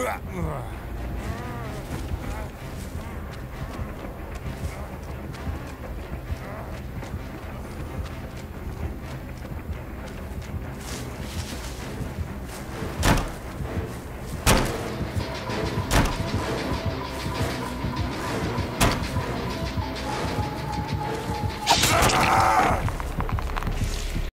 うわ